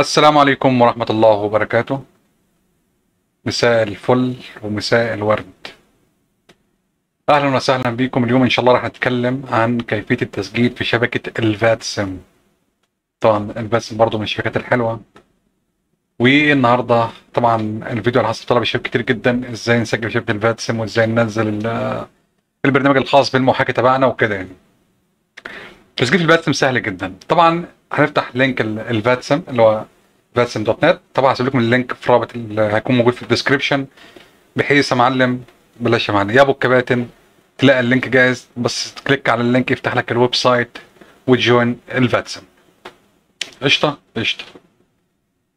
السلام عليكم ورحمة الله وبركاته. مساء الفل ومساء الورد. أهلا وسهلا بكم. اليوم إن شاء الله راح نتكلم عن كيفية التسجيل في شبكة الفاتسم. طبعا الفاتسم برضو من الشبكات الحلوة. والنهاردة طبعا الفيديو على حسب طلب الشباب كتير جدا إزاي نسجل في شبكة الفاتسم وإزاي ننزل ال- البرنامج الخاص بالمحاكي تبعنا وكده يعني. تسجيل في الفاتسم سهل جدا. طبعا هنفتح link ال- الفاتسم اللي هو فاتسم dot net طبعا هسيب لكم ال link في رابط اللي هيكون موجود في ال description بحيث يا معلم بلاش يا معلم. يا أبو الكباتن تلاقي ال link جاهز. بس ت click على ال link يفتح لك ال website وت join الفاتسم قشطة؟ قشطة.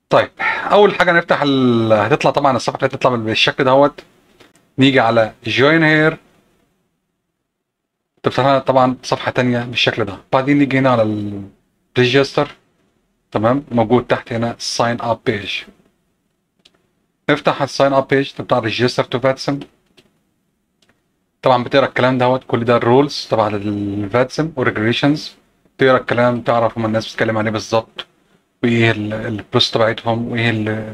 طيب أول حاجة نفتح ال... هتطلع طبعا الصفحة هتطلع بالشكل دوت. نيجي على join here تفتح لنا طبعا صفحة تانية بالشكل ده. بعدين نيجي هنا على ال register تمام؟ موجود تحت هنا sign up page نفتح ال sign up page بتاع register to فاتسم طبعا بتقرأ الكلام دوت كل ده ال rules تبع الفاتسم وال regulations تقرا الكلام تعرف هم الناس بتتكلم عليه بالظبط وإيه ال rules تبعتهم وإيه ال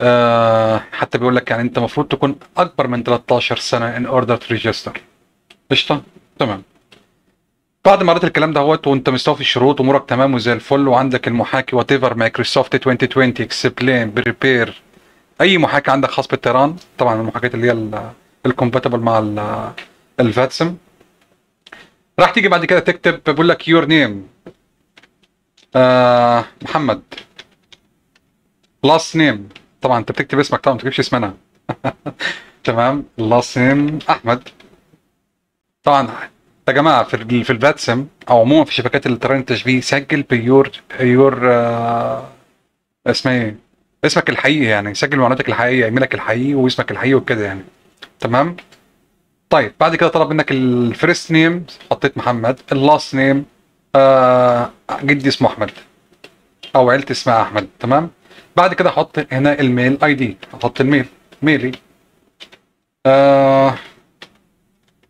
آه حتى بيقول لك يعني أنت المفروض تكون أكبر من 13 سنة in order to register قشطة؟ تمام. بعد ما قريت الكلام دهوت وانت مستوفي الشروط امورك تمام وزي الفل وعندك المحاكي whatever مايكروسوفت 2020 X-Plane Prepar3D أي محاكي عندك خاص بالطيران طبعا المحاكيات اللي هي ال compatible مع ال- الفاتسم راح تيجي بعد كده تكتب بيقول لك your name آه محمد. last name طبعا أنت بتكتب اسمك طبعا ما بتكتبش اسمنا تمام؟ last name أحمد. طبعا يا جماعة في في الفاتسم أو عموما في شبكات الطيران التشبيه سجل ب your your آه اسمها إيه؟ اسمك الحقيقي يعني سجل معلوماتك الحقيقيه إيميلك الحقيقي واسمك الحقيقي وكده يعني. تمام؟ طيب بعد كده طلب منك ال first name حطيت محمد ال last name آه جدي اسمه أحمد أو عيلتي اسمها أحمد تمام؟ بعد كده أحط هنا ال mail ID أحط ال mail mail ي آه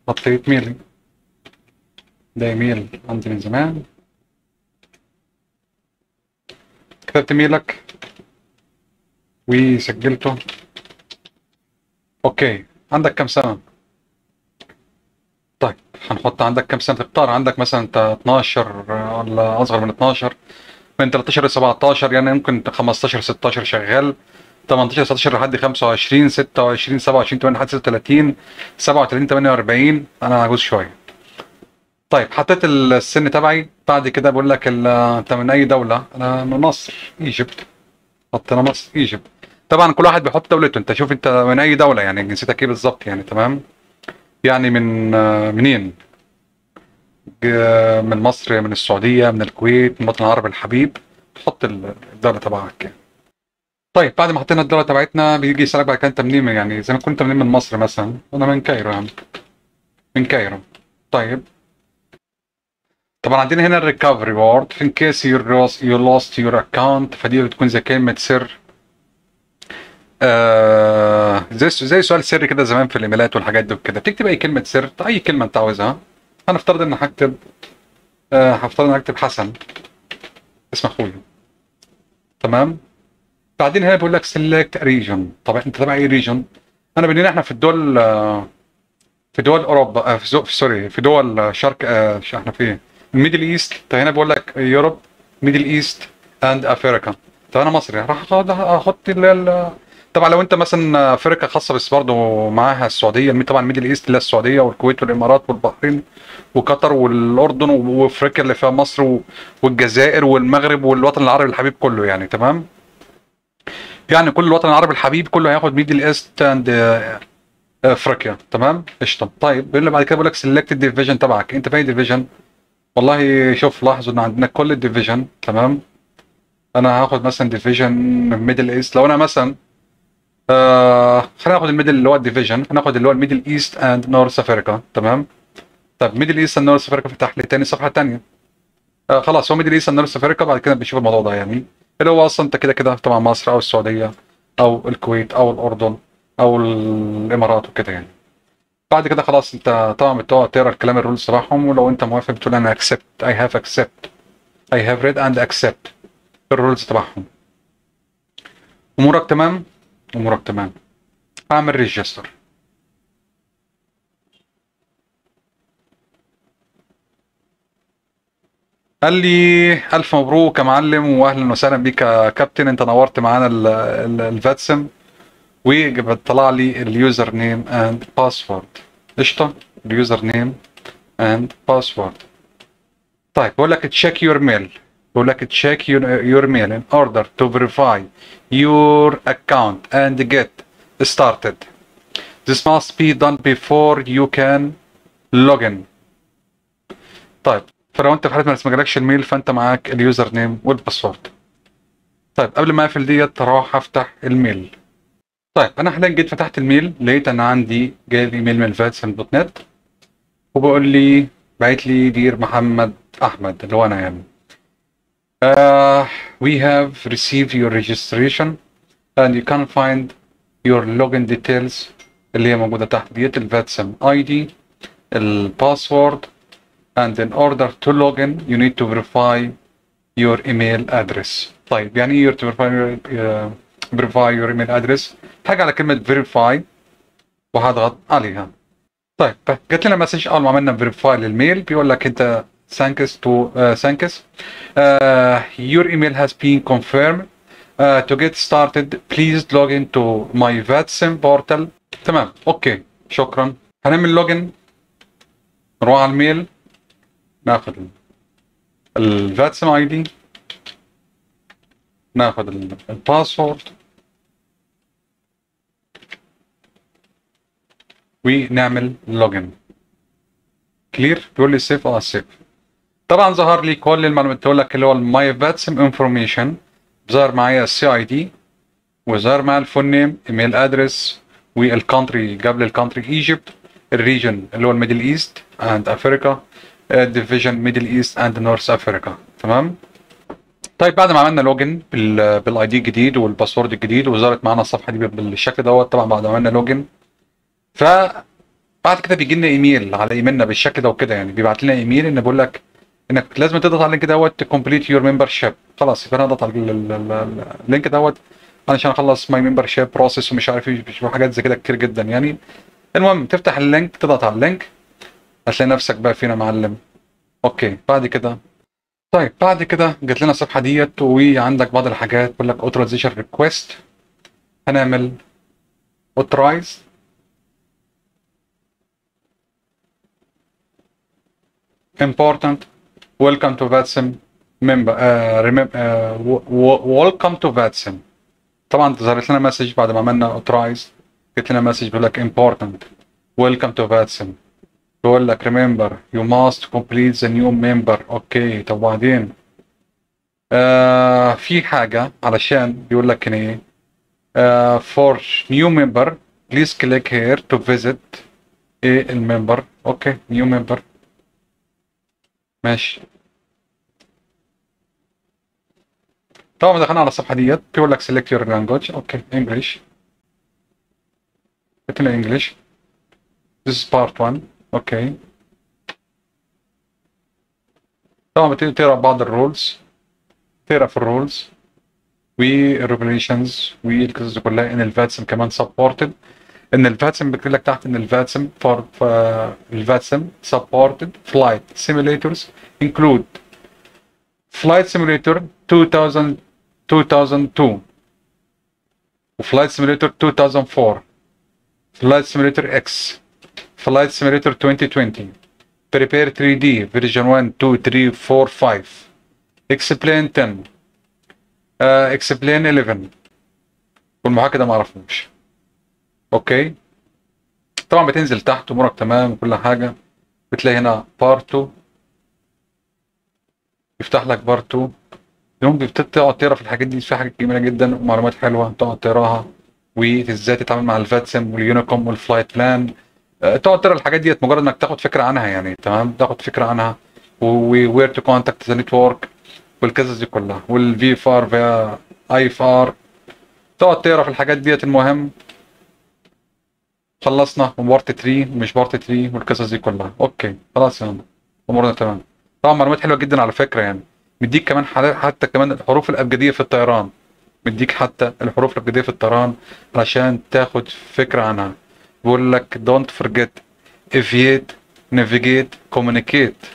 حطيت mail ي. ده إيميل عندي من زمان. كتبت ال mail ك وسجلته. okay. عندك كم سنة؟ طيب هنحط عندك كم سنة؟ تختار عندك مثلا أنت 12 ولا أصغر من 12 من 13 ل 17 يعني ممكن 15 16 شغال. 18 19 لحد 25 26 27 28 لحد 36 37 48 أنا عجوز شوية. طيب حطيت السن تبعي. بعد كده بقول لك انت من أي دولة؟ أنا من مصر إيجيبت. حطينا مصر إيجيبت. طبعا كل واحد بيحط دولته. انت شوف انت من أي دولة يعني جنسيتك إيه بالظبط يعني تمام؟ يعني من منين؟ من مصر من السعودية من الكويت من الوطن العربي الحبيب. تحط ال- الدولة تبعك يعني. طيب بعد ما حطينا الدولة تبعتنا بيجي يسألك كده انت منين يعني ما كنت منين من مصر مثلا. أنا من Cairo يعني من Cairo. طيب. طبعا عندنا هنا ال recovery word in lost you lost your account فدي بتكون زي كلمة سر. آه زي زي سؤال سري كده زمان في الإيميلات والحاجات دي وكده. بتكتب أي كلمة سر؟ أي كلمة أنت عاوزها. هنفترض إن هكتب آه هفترض إن هكتب حسن. اسم اخويا تمام؟ بعدين هنا بيقول لك select region. طبعا أنت تبع أي region أنا بيننا إحنا في الدول آه، في دول أوروبا آه، في سوري في دول شرق آه، إحنا في ال Middle East هنا بقول لك Europe Middle East and Africa طب أنا مصري راح أحط اللي طبعا لو أنت مثلا أفريقيا خاصة بس برضه معاها السعوديه طبعا Middle East اللي السعودية والكويت والإمارات والبحرين وقطر والأردن وأفريقيا اللي فيها مصر والجزائر والمغرب والوطن العربي الحبيب كله يعني تمام؟ يعني كل الوطن العربي الحبيب كله هياخد Middle East and Africa تمام؟ قشطة. طيب بيقول بعد كده بيقول لك select ال division تبعك انت في division والله شوف لاحظوا إن عندنا كل ال division تمام؟ أنا هاخد مثلا division Middle East لو أنا مثلا آه خلينا ناخد ال middle اللي هو ال division هناخد اللي هو ال Middle East and North Africa تمام؟ طب Middle East and North Africa فتح لي تاني صفحة تانية. آه خلاص هو Middle East and North Africa بعد كده بنشوف الموضوع ده يعني. اللي هو أصلا أنت كده كده طبعا مصر أو السعودية أو الكويت أو الأردن أو الإمارات وكده يعني. بعد كده خلاص انت طبعا بتقعد تقرأ الكلام ال rules تبعهم ولو انت موافق بتقول أنا accept I have accept I have read and accept ال rules تبعهم. أمورك تمام؟ أمورك تمام. أعمل register قال لي ألف مبروك يا معلم واهلا وسهلا بيك يا كابتن أنت نورت معانا ال- الفاتسم وطلع لي ال username and password قشطة؟ ال username and password طيب بقول لك check your mail بقول لك check your mail in order to verify your account and get started. This must be done before you can log in. طيب فلو انت في حاله ما جالكش ال mail فانت معاك ال username وال password طيب قبل ما اقفل ديت راح افتح ال mail. طيب أنا حاليا جيت فتحت ال mail لقيت ان عندي جاي لي ايميل من فاتسم dot net وبقول لي بعت لي dear محمد احمد اللي هو أنا يعني uh, we have received your registration and you can find your login details اللي هي موجودة تحت ديت الفاتسم ID ال password and in order to log in you need to verify your email address طيب يعني إيه verify your, uh, verify your email address حاجة على كلمة verify. وهضغط عليها طيب جات لنا message أول ما عملنا verify لل mail بيقول لك أنت thanks to uh, thanks uh, your email has been confirmed. uh, to get started please log in to my VATSIM portal. تمام okay شكرا. هنعمل login نروح على ال mail. ناخد ال VATSIM ID ناخد ال- ال password. ونعمل login clear بيقول لي save آه save طبعا ظهر لي كل المعلومات تقول لك اللي هو ال my VATSIM information ظهر معايا ال CID وظهر معايا ال full name email address وال country قبل ال country Egypt ال region اللي هو ال Middle East and Africa division Middle East and North Africa تمام؟ طيب بعد ما عملنا login بال بال ID الجديد وال password الجديد وظهرت معانا الصفحة دي بالشكل دوت طبعا بعد ما عملنا login ف بعد كده بيجي لنا إيميل على إيميلنا بالشكل ده وكده يعني. بيبعت لنا إيميل ان بيقول لك إنك لازم تضغط على ال link دوت to complete your membership خلاص يبقى أنا اضغط على ال- ال- ال- ال link دوت علشان أخلص my membership process ومش عارف إيه وحاجات زي كده كتير جدا يعني. المهم تفتح ال link تضغط على ال link هتلاقي نفسك بقى فين يا معلم. okay بعد كده. طيب بعد كده جات لنا الصفحة ديت وعندك بعض الحاجات بيقول لك authorization request هنعمل authorize important welcome to VATSIM member uh, remember uh, w- w- welcome to VATSIM طبعا ظهرت لنا مسج بعد ما عملنا authorize جت لنا مسج بيقول لك important welcome to VATSIM بيقول لك remember you must complete the new member اوكي طب وبعدين آه في حاجة علشان بيقول لك ان ايه آه for new member please click here to visit ايه الممبر اوكي new member ماشي. طبعا دخلنا على الصفحة ديت بيقول لك select your language. okay English له English this is part 1 okay. طبعا بتبتدي تقرا بعض ال rules تقرا في ال rules وال regulations والقصص دي كلها ان ال VATSIM كمان supported إن ال VATSIM بيكتب لك تحت إن ال VATSIM for ال VATSIM supported flight simulators include flight simulator 2000 2002 و flight simulator 2004 flight simulator X flight simulator 2020 Prepar3D version 1 2 3 4 5 X-Plane 10 uh, X-Plane 11 والمحاكي ده ما اعرفوش okay. طبعا بتنزل تحت امورك تمام وكل حاجة. بتلاقي هنا part 2 يفتح لك part 2 يوم بتقعد تقرأ في الحاجات دي في حاجات جميلة جدا ومعلومات حلوة تقعد تقراها. وازاي تتعامل مع ال VATSIM وال UNICOM وال flight plan آه، تقعد تقرأ الحاجات ديت مجرد إنك تاخد فكرة عنها يعني تمام؟ تاخد فكرة عنها. و where to contact the network والقصص دي كلها. وال VFR وال IFR تقعد تقرأ في الحاجات ديت المهم. خلصنا part 3 مش part 3 والقصص دي كلها. okay خلاص يا عم. أمورنا تمام. طبعا معلومات حلوة جدا على فكرة يعني. مديك كمان حتى كمان الحروف الأبجدية في الطيران. مديك حتى الحروف الأبجدية في الطيران علشان تاخد فكرة عنها. بيقول لك don't forget aviate navigate communicate.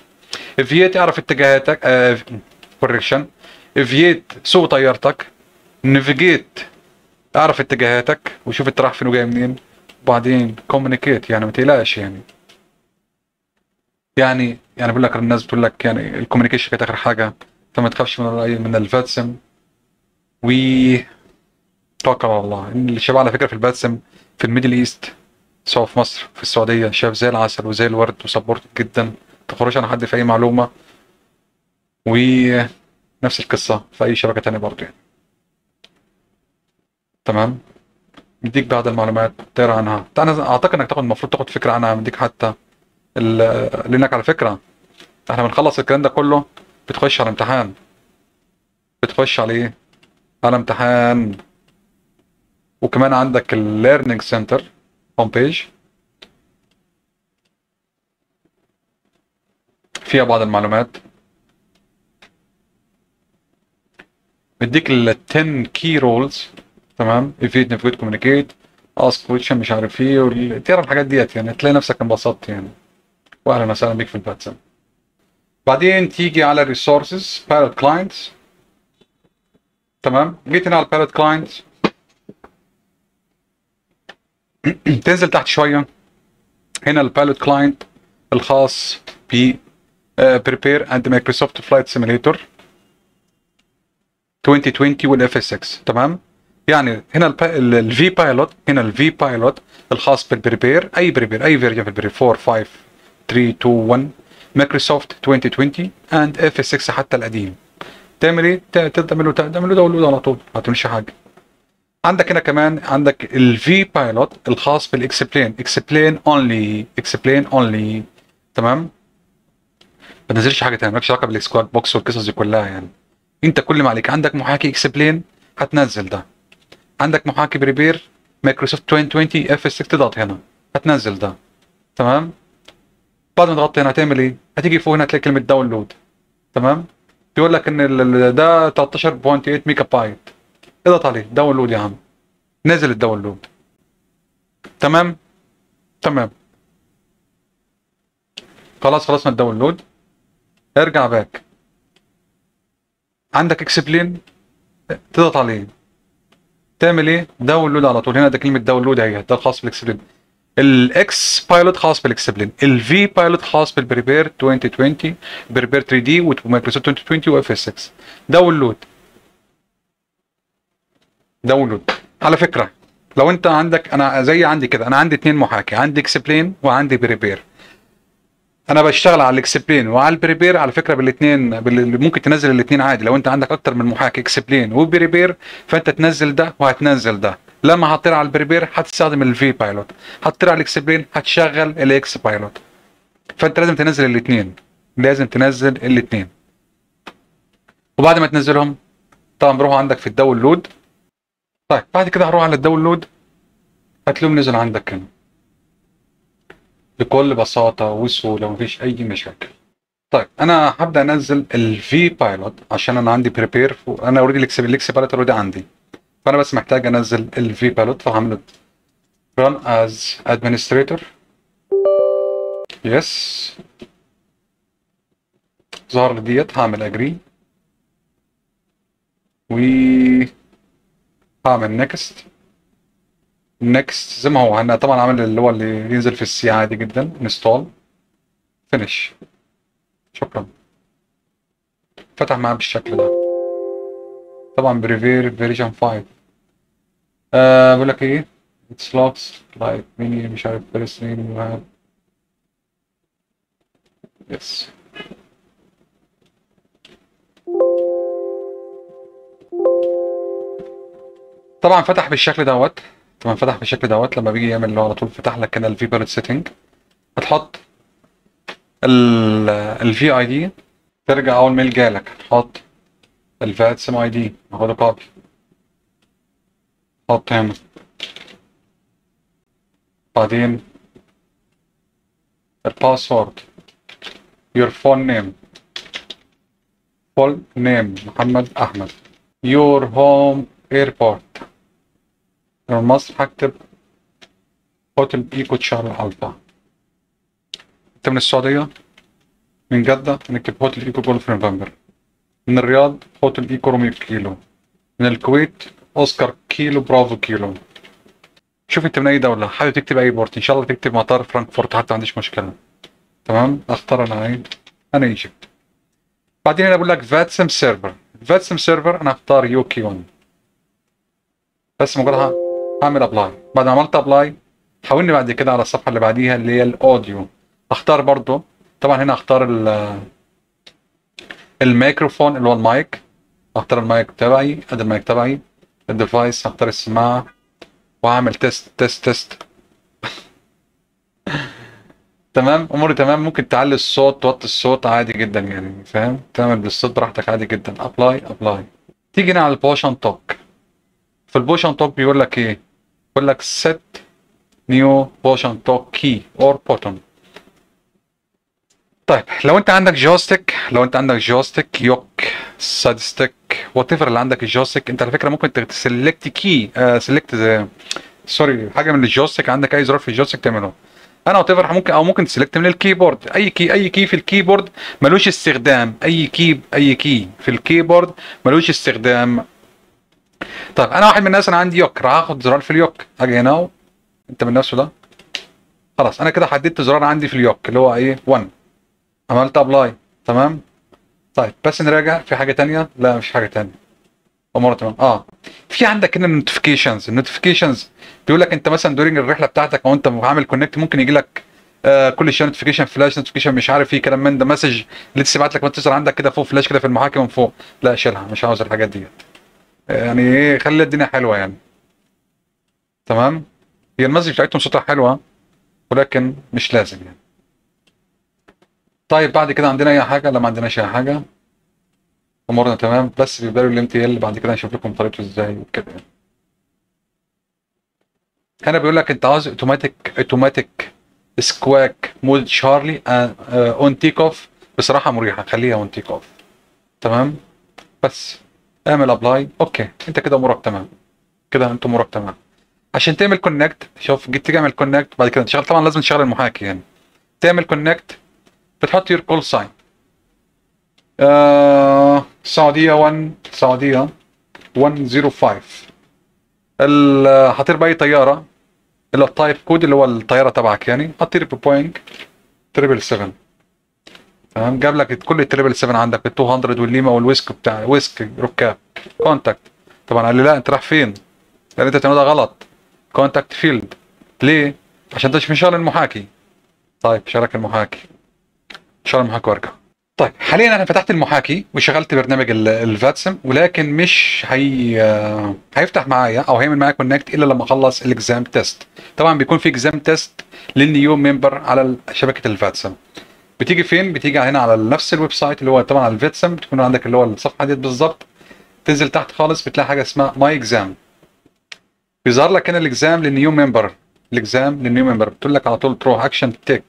Aviate اعرف اتجاهاتك correction. Aviate سوق طيارتك navigate اعرف اتجاهاتك وشوف انت رايح فين وجاي منين. وبعدين communicate يعني ما تقلقش يعني. يعني يعني بقول لك الناس بتقول لك يعني ال communication كانت آخر حاجة فما تخافش من من ال VATSIM و توكل على الله الشباب على فكرة في ال VATSIM في ال Middle East سواء في مصر في السعودية شباب زي العسل وزي الورد و support جدا. يتأخروش عن حد في أي معلومة. ونفس القصة في أي شبكة تانية برضه يعني. تمام؟ مديك بعض المعلومات تقرا عنها أنا أعتقد إنك تاخد المفروض تاخد فكرة عنها مديك حتى لأنك على فكرة إحنا بنخلص الكلام ده كله بتخش على امتحان. بتخش على إيه؟ على امتحان. وكمان عندك ال learning center home page فيها بعض المعلومات. مديك ال 10 key rules تمام؟ aviate navigate communicate ask question مش عارف إيه وال- تقرا الحاجات ديت يعني تلاقي نفسك انبسطت يعني. واهلا وسهلا بيك في ال VATSIM. بعدين تيجي على ال resources pilot clients. تمام؟ جيت هنا على ال pilot clients تنزل تحت شوية. هنا ال pilot client الخاص ب Prepar and Microsoft Flight Simulator 2020 وال FS 6 تمام؟ يعني هنا ال vPilot هنا ال vPilot الخاص بال Prepar أي Prepar أي version في ال Prepar 4 5 3 2 1 مايكروسوفت 2020 and FS 6 حتى القديم. تعمل إيه؟ ت- ت- تعمله تعمله download على طول ما تعملش حاجة. عندك هنا كمان عندك ال vPilot الخاص بال X-Plane X-Plane only X-Plane only تمام؟ ما تنزلش حاجة تانية مالكش علاقة بال Squawkbox والقصص دي كلها يعني. أنت كل ما عليك عندك محاكي X-Plane هتنزل ده. عندك محاكي Prepar Microsoft 2020 FSX تضغط هنا هتنزل ده. تمام؟ بعد ما تضغط هنا هتعمل إيه؟ هتيجي فوق هنا تلاقي كلمة download تمام؟ بيقول لك إن ده 13.8 ميجا بايت اضغط عليه. download يا عم. نزل ال download تمام؟ تمام. خلاص خلصنا ال download ارجع back عندك X-Plane تضغط عليه. تعمل إيه؟ download على طول. هنا ده كلمة download اهي ده الخاص بال X-Plane. ال xPilot خاص بال X-Plane. ال vPilot خاص بال Prepar 2020 Prepar 3D و Microsoft 2020 و FSX download. download. على فكرة لو انت عندك أنا زي عندي كده أنا عندي اتنين محاكي عندي X-Plane وعندي Prepar. أنا بشتغل على ال X-Plane وعلى ال Prepar على فكرة بالاثنين بال... ممكن تنزل الاثنين عادي لو أنت عندك أكتر من محاكي X-Plane و Prepar فأنت تنزل ده وهتنزل ده. لما هتطير على ال Prepar هتستخدم ال vPilot هتطير على ال X-Plane هتشغل ال xPilot فأنت لازم تنزل الاثنين لازم تنزل الاثنين وبعد ما تنزلهم طبعا بروح عندك في ال download. طيب بعد كده هروح على ال download هتلاقيهم نزل عندك هنا. بكل بساطة وسهولة ومفيش أي مشاكل. طيب أنا هبدأ أنزل ال vPilot عشان أنا عندي Prepar أنا already ال X ال xPilot already عندي. فأنا بس محتاج أنزل ال vPilot فهعمل run as administrator. yes ظهر لي ديت هعمل agree و هعمل next next زي ما هو أنا طبعا عامل اللي هو اللي ينزل في ال C عادي جدا install finish شكرا. فتح معاه بالشكل ده. طبعا بريفير فيرجن 5 آه بقول لك إيه؟ اتس لوكس لايك ميني مش عارف فيرست نيم يس طبعا فتح بالشكل دوت. طبعا فتح بالشكل دوت لما بيجي يعمل اللي هو على طول فتح لك هنا الفي باليت سيتنج هتحط الفي اي دي ترجع أول mail جالك. هتحط ال VATSIM ID هاخده copy حط هنا. بعدين ال password your phone name. Full name محمد أحمد. Your home airport. من مصر هكتب hotel echo Charlie alpha. أنت من السعودية؟ من جدة؟ نكتب hotel echo golf November. من الرياض؟ hotel echo Romeo kilo. من الكويت؟ Oscar kilo bravo kilo. شوف أنت من أي دولة. حابب تكتب airport إن شاء الله تكتب مطار فرانكفورت حتى ما عنديش مشكلة. تمام؟ أختار أنا إيه أنا Egypt. بعدين أنا بقول لك VATSIM server. VATSIM server أنا هختار UK 1 بس مجرد هعمل apply بعد ما عملت apply حولني بعد كده على الصفحة اللي بعديها اللي هي ال audio أختار برضو. طبعا هنا أختار ال- الميكروفون اللي هو المايك. أختار المايك تبعي أدي المايك تبعي. الديفايس هختار السماعه وأعمل test test test تمام؟ أموري تمام؟ ممكن تعلي الصوت توطي الصوت عادي جدا يعني فاهم؟ تعمل بالصوت براحتك عادي جدا. apply apply تيجي هنا على ال push to talk. في ال push to talk بيقول لك إيه؟ بيقول لك set new push to talk key or button. طيب لو انت عندك joystick لو انت عندك joystick yoke side stick whatever اللي عندك ال joystick انت على فكرة ممكن ت select key select sorry حاجة من ال joystick عندك أي زرار في ال joystick تعمله. أنا whatever ممكن أو ممكن ت select من ال keyboard. أي key أي key في ال keyboard ملوش استخدام. أي key أي key في ال keyboard ملوش استخدام. طيب أنا واحد من الناس أنا عندي yoke. راح أخد زرار في ال yoke. أجي هنا أنت من نفسه ده؟ خلاص أنا كده حددت زرار عندي في ال yoke اللي هو إيه؟ 1 عملت apply تمام؟ طيب بس نراجع. في حاجة تانية؟ لا مش حاجة تانية. امور تمام. آه. في عندك هنا ال notifications ال notifications بيقول لك أنت مثلا during الرحلة بتاعتك أو أنت عامل connect ممكن يجي لك آه كل شوية notification flash notification مش عارف إيه كلام من ده. message اللي تبعت لك ما تظهر عندك كده فوق فلاش كده في المحاكي من فوق. لا شيلها. مش عاوز الحاجات ديت. يعني إيه خلي الدنيا حلوة يعني. تمام؟ هي ال message بتاعتهم صوتها حلوة ولكن مش لازم يعني. طيب بعد كده عندنا أي حاجة؟ لا ما عندناش أي حاجة. أمورنا تمام. بس بيبقى ال MTL بعد كده نشوف لكم طريقته إزاي وكده يعني. هنا بيقول لك أنت عاوز automatic automatic squawk mode Charlie on takeoff بصراحة مريحة. خليها on takeoff تمام؟ بس. اعمل apply okay أنت كده أمورك تمام. كده أنت أمورك تمام. عشان تعمل connect شوف جيت تعمل connect بعد كده تشغل طبعا لازم تشغل المحاكي يعني. تعمل connect بتحط your call sign سعودية 1 سعودية 105 ال- هطير بأي طيارة. اللي ال type code اللي هو الطيارة تبعك يعني. هطير ببوينج triple 7 تمام؟ جاب لك كل ال triple 7 عندك ال 200 وال Lima وال whiskey بتاع whiskey ركاب connect طبعا قال لي لا انت رايح فين؟ لأن انت بتعمل ده غلط. connect failed ليه؟ عشان انت مش مشغل المحاكي. طيب شغلك المحاكي. شغل المحاكي وارجع. طيب حاليا أنا فتحت المحاكي وشغلت برنامج ال- VATSIM ولكن مش هي هيفتح معايا أو هيعمل معايا connect إلا لما أخلص ال exam test طبعا بيكون في exam test لل new member على شبكة ال VATSIM بتيجي فين؟ بتيجي هنا على نفس ال website اللي هو طبعا على ال VATSIM بتكون عندك اللي هو الصفحة ديت بالظبط. تنزل تحت خالص بتلاقي حاجة اسمها my exam بيظهر لك هنا الإكزام للنيو ممبر الإكزام للنيو ممبر بتقول لك على طول تروح action take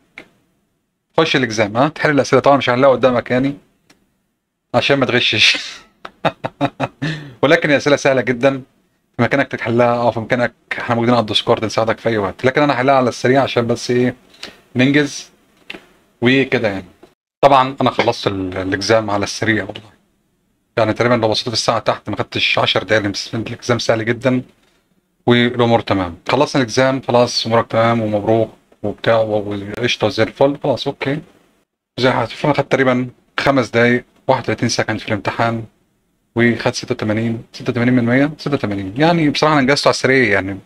خش ال exam ها؟ تحل الأسئلة. طبعا مش هنلاقيها قدامك يعني. عشان ما تغشش. ولكن هي أسئلة سهلة جدا. في مكانك تحلها أو في مكانك. إحنا موجودين على ال Discord نساعدك في أي وقت. لكن أنا هحلها على السريع عشان بس إيه ننجز. وكده يعني. طبعا أنا خلصت ال- ال exam على السريع والله. يعني تقريبا لو بصيت في الساعة تحت ما خدتش 10 دقايق ال exam سهل جدا والأمور تمام. خلصنا ال exam خلاص أمورك تمام ومبروك وبتاع وقشطة زي الفل. خلاص okay. زي ما هتشوف أنا خدت تقريبا خمس دقايق 31 second في الامتحان وخدت 86 86 من 100 86 يعني بصراحة أنا انجزته على السريع يعني.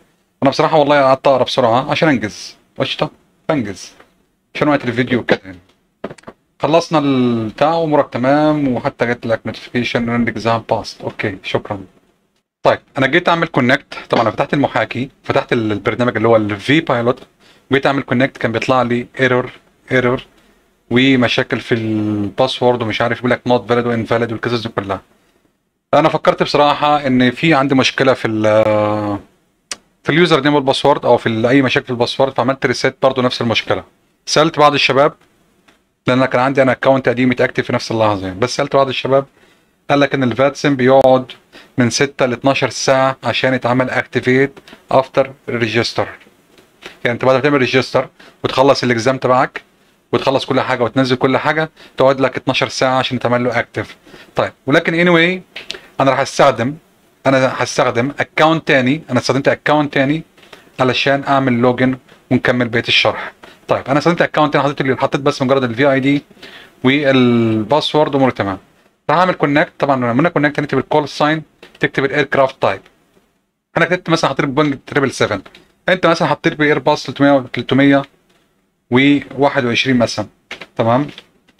أنا بصراحة والله قعدت أقرأ بسرعة عشان أنجز. قشطة؟ بنجز عشان وقت الفيديو وكده يعني خلصنا البتاع وامورك تمام وحتى جت لك notification ان exam passed okay شكرا. طيب أنا جيت أعمل connect طبعا أنا فتحت المحاكي فتحت ال- البرنامج اللي هو ال vPilot جيت أعمل connect كان بيطلع لي error error ومشاكل في ال password ومش عارف يقول لك not valid و invalid والقصص دي كلها. أنا فكرت بصراحة ان في عندي مشكلة في ال في ال username وال password أو في أي مشاكل في ال password فعملت reset برضه نفس المشكلة. سألت بعض الشباب لأن أنا كان عندي أنا account قديم مت active في نفس اللحظة يعني. بس سألت بعض الشباب قال لك إن ال VATSIM بيقعد من 6 ل 12 ساعة عشان يتعمل activate after register يعني أنت بعد ما تعمل register وتخلص ال exam تبعك وتخلص كل حاجة وتنزل كل حاجة تقعد لك 12 ساعة عشان تعمل له active طيب ولكن اني anyway أنا راح أستخدم أنا هستخدم account تاني أنا استخدمت account تاني علشان أعمل login ونكمل بقية الشرح. طيب أنا استخدمت account تاني حطيت حطيت بس مجرد ال VID وال password وامور تمام. اعمل connect طبعا لما connect نكتب ال call sign تكتب ال aircraft type أنا كتبت مثلا حطيت بوينج triple 7 أنت مثلا حطيت بايرباص 300 300 و21 مثلا تمام؟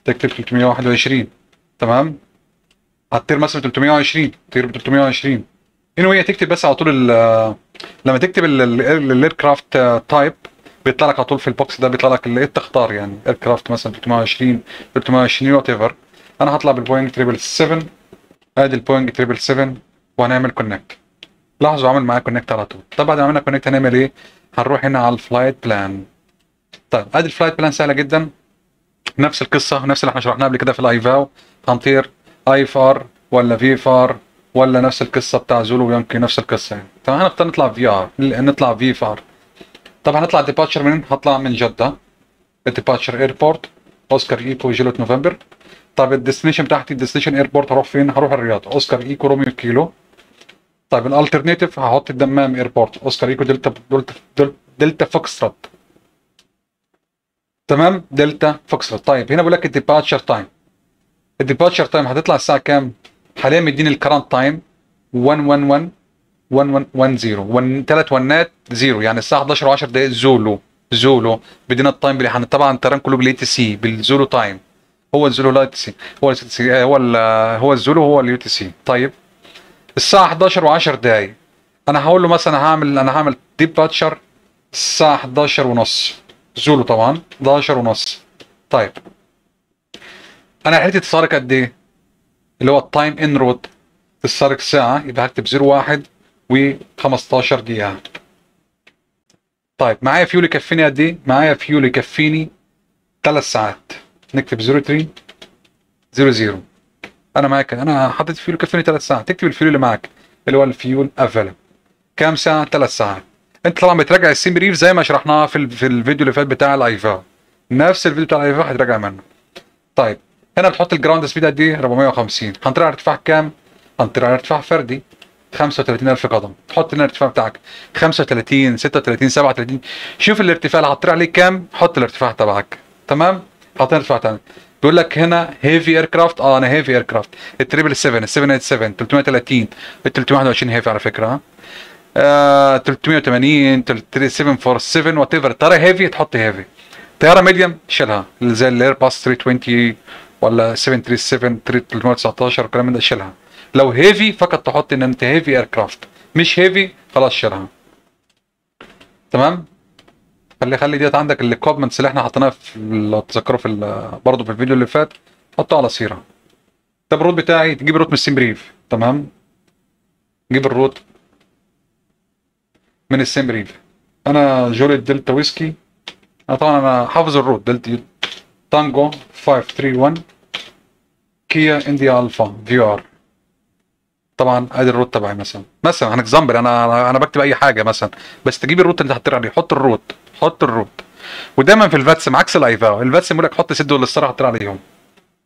تكتب 321 تمام؟ هتطير مثلا 320 تطير ب 320 anyway تكتب بس على طول لما تكتب ال aircraft type بيطلع لك على طول في ال box ده بيطلع لك اللي تختار يعني aircraft مثلا 320 320 whatever أنا هطلع بالبوينج triple 7 أدي البوينج triple 7 وهنعمل connect لاحظوا عمل معايا connect على طول. طب بعد ما عملنا connect هنعمل إيه؟ هنروح هنا على ال flight plan طيب أدي ال flight plan سهلة جدا. نفس القصة نفس اللي إحنا شرحناها قبل كده في ال IVAO هنطير IFR ولا VFR ولا نفس القصة بتاع Zulu و Yankee نفس القصة يعني. طب هنختار نطلع VFR نطلع VFR طب هنطلع departure منين هطلع من جدة. ال departure airport Oscar Echo Juliett November. طيب ال destination بتاعتي ال destination airport هروح فين؟ هروح الرياض. Oscar Echo Romeo Kilo. طيب ال alternative هحط الدمام airport Oscar Echo Delta Delta Delta, Delta Foxtrot تمام؟ Delta Foxtrot طيب هنا بقول لك ال departure time ال departure time هتطلع الساعة كام؟ حاليا مديني ال current time 111 1110 ثلاث ونات زيرو يعني الساعة 11 و10 دقائق Zulu. Zulu. بدينا ال time اللي طبعا الطيران كله بال UTC بال Zulu time. هو ال Zulu ال UTC. هو ال هو هو ال Zulu هو ال UTC. طيب. الساعة 11 و10 دقائق أنا هقول له مثلا هعمل أنا هعمل departure الساعة 11 ونص. Zulu طبعا. 11 ونص. طيب. أنا رحلتي تستغرق قد إيه؟ اللي هو ال time en route تستغرق ساعة. يبقى هكتب 01 و15 دقيقه طيب معايا فيول يكفيني قد إيه؟ معايا فيول يكفيني 3 ساعات. نكتب 03 00 أنا معاك أنا حطيت فيول يكفيني 3 ساعات. تكتب الفيول اللي معاك اللي هو ال fuel available كام ساعة؟ 3 ساعات. أنت طبعا بتراجع ال SimBrief زي ما شرحناها في في الفيديو اللي فات بتاع ال IVAO نفس الفيديو بتاع ال IVAO هتراجع منه. طيب هنا بتحط ال ground speed قد إيه؟ 450 هنطير على ارتفاع كام؟ هنطير على ارتفاع فردي. 35000 قدم. تحط هنا الارتفاع بتاعك. 35 36 37 شوف الارتفاع اللي هتطير عليه كام. حط الارتفاع تبعك. تمام؟ حط ارتفاع تاني. بيقول لك هنا heavy aircraft آه أنا heavy aircraft ال triple 7 ال 787 330 ال 321 heavy على فكرة. آه 380 747 whatever طياره heavy تحط heavy طيارة medium تشيلها زي ال Airbus 320 ولا 737 319 الكلام من ده شيلها. لو heavy فقط تحط إن أنت heavy aircraft مش heavy خلاص شيلها تمام؟ خلي خلي ديت عندك ال equipments اللي إحنا حطيناها في لو تذكروا في برضه في الفيديو اللي فات حطه على صيره ده ال route بتاعي تجيب ال route من ال SimBrief تمام؟ جيب ال route من ال SimBrief أنا Juliet Delta Whiskey. أنا طبعا أنا حافظ ال route. Delta Tango 531 KIA India Alpha VR. طبعا ادي ال route تبعي مثلا. مثلا an example أنا أنا بكتب أي حاجة مثلا بس تجيب ال route اللي هتطير عليه حط ال route حط ال route. ودايما في ال VATSIM عكس ال IVAO ال VATSIM بيقول لك حط ال SID وال STAR هتطير عليهم.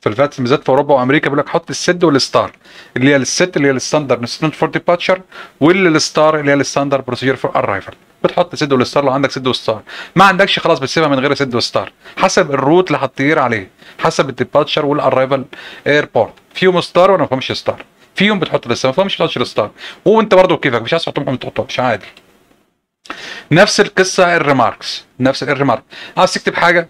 في ال VATSIM بالذات في أوروبا وأمريكا بيقول لك حط ال SID وال STAR اللي هي ال SID اللي هي ال standard instrument for departure واللي ال STAR اللي هي ال standard procedure for arrival بتحط SID وال STAR لو عندك سد وستار. ما عندكش خلاص بتسيبها من غير SID و STAR. حسب ال route اللي هتطير عليه حسب ال departure وال arrival airport فيهم STAR ولا ما فيهمش STAR. فيهم بتحط لسه ما فيهمش بتحطش ال STAR وانت برضه كيفك مش عايز تحطهم ما تحطهمش عادي. نفس القصة ال remarks نفس ال remark عايز تكتب حاجة؟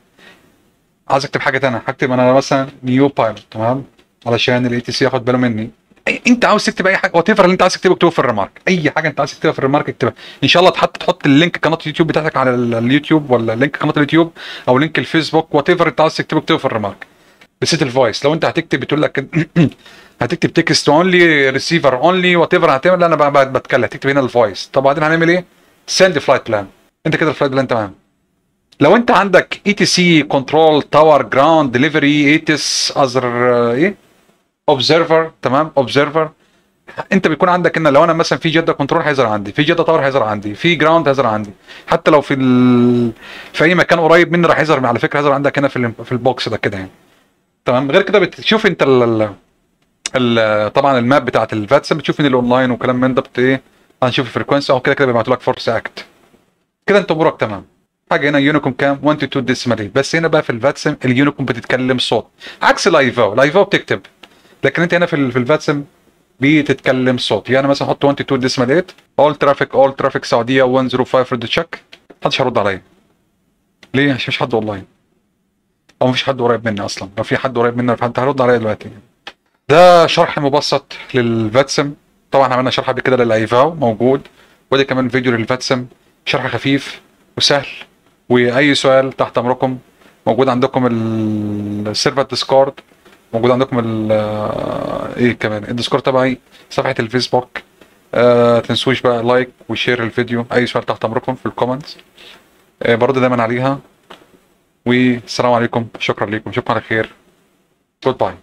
عايز أكتب حاجة ثانية هكتب أنا مثلا new pilot تمام؟ علشان ال ATC ياخد باله مني. أي أنت عاوز تكتب أي حاجة وات اللي أنت عايز تكتبه اكتبه في ال remark أي حاجة أنت عايز تكتبها في ال remark اكتبها. إن شاء الله تحط تحط ال link قناة اليوتيوب بتاعتك على اليوتيوب ولا link قناة اليوتيوب أو link الفيسبوك وات أنت عايز تكتبه اكتبه في ال remark بسيت ال voice لو أنت هتكتب بتقول لك هتكتب text only receive only whatever هتعمل لا أنا بتكلم. هتكتب هنا ال voice طب بعدين هنعمل إيه؟ send flight plan أنت كده ال flight plan تمام. لو أنت عندك ATC control tower ground delivery ATIS other إيه؟ observer تمام؟ observer أنت بيكون عندك إن لو أنا مثلا في جده control هيظهر عندي في جده tower هيظهر عندي في ground هيظهر عندي. حتى لو في ال... في أي مكان قريب مني راح يظهر على فكرة هيظهر عندك هنا في ال... في ال box ده كده يعني. تمام؟ غير كده بتشوف أنت ال... طبعا ال map بتاعت ال VATSIM بتشوف إن الاونلاين وكلام من ده بت إيه هنشوف ال frequency أو كده كده بيبعتوا لك force act كده أنت أمورك تمام. حاجة هنا UNICOM COM 1 2 decimal بس هنا بقى في ال VATSIM ال UNICOM بتتكلم صوت. عكس ال IVAO ال IVAO بتكتب. لكن أنت هنا في. في ال VATSIM بتتكلم صوت. يعني مثلا أحط 1 2 decimal 8 all traffic all traffic سعوديه 105 radio check محدش هيرد عليا. ليه؟ عشان مفيش حد اونلاين أو مفيش حد قريب مني أصلا. لو في حد قريب مني فانت هرد عليا دلوقتي. ده شرح مبسط لل VATSIM. طبعا عملنا شرح قبل كده لل IVAO موجود. ودي كمان فيديو لل VATSIM شرح خفيف وسهل. وأي سؤال تحت أمركم موجود عندكم ال server Discord موجود عندكم ال إيه كمان ال Discord تبعي صفحة الفيسبوك. آه تنسوش بقى like و share الفيديو. أي سؤال تحت أمركم في ال comments آه برضه دايما عليها. والسلام عليكم. شكرا لكم شكرا على خير. goodbye